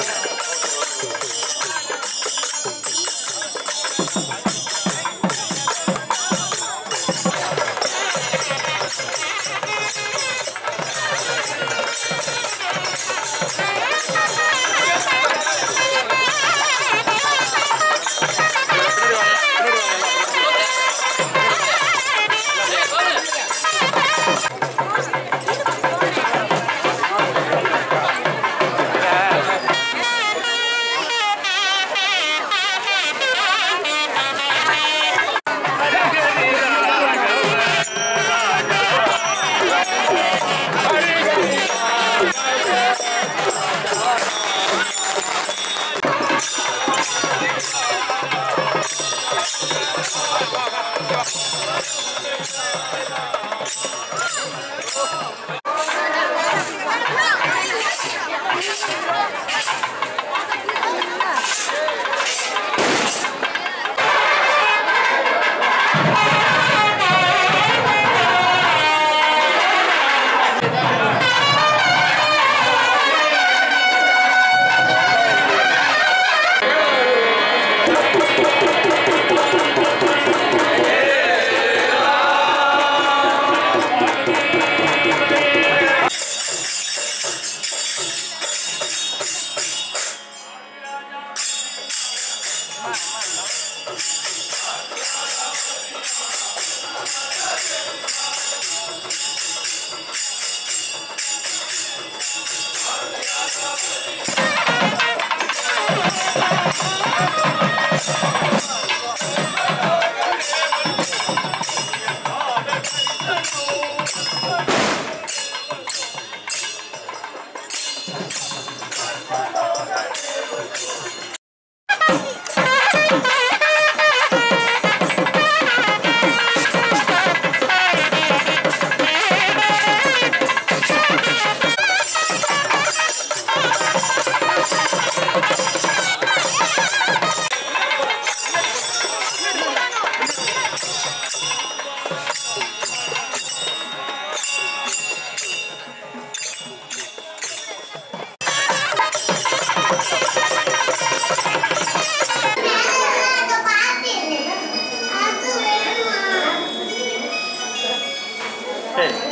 Okay. Oh, I'm sorry. Hey.